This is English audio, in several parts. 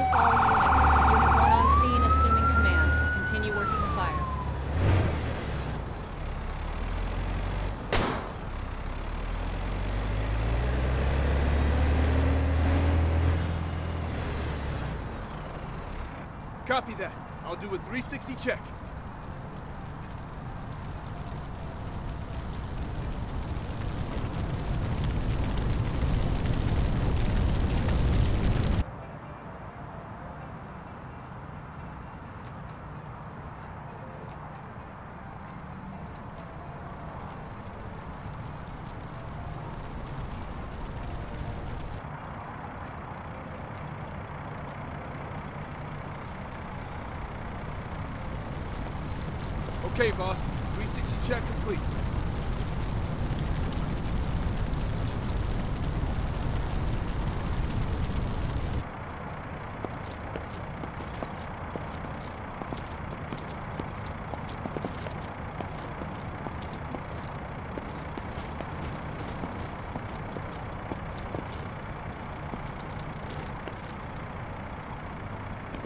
to follow units. Unit 1 on scene, assuming command. Continue working the fire. Copy that. I'll do a 360 check. Okay, boss. 360 check complete.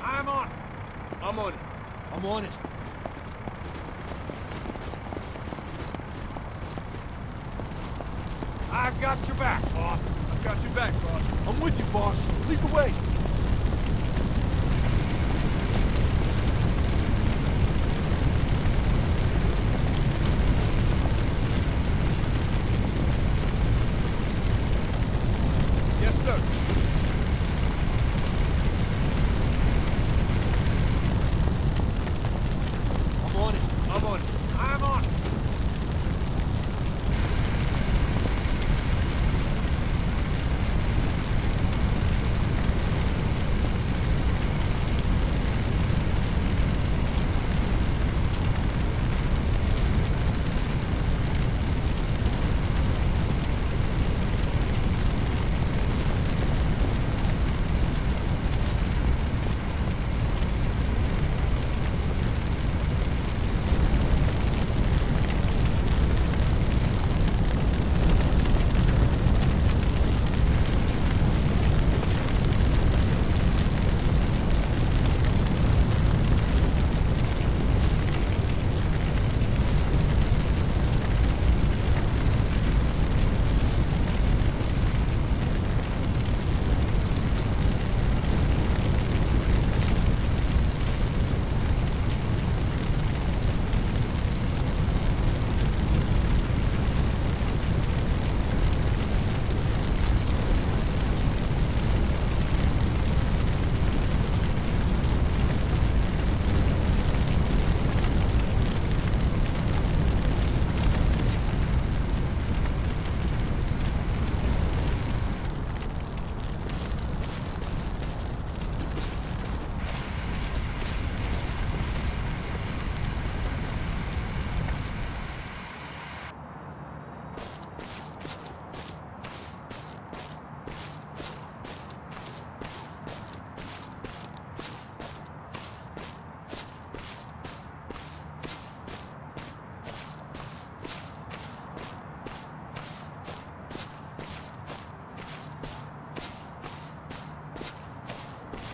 I'm on. I'm on it. I'm on it. I've got your back, boss. I've got your back, boss. I'm with you, boss. Lead the way.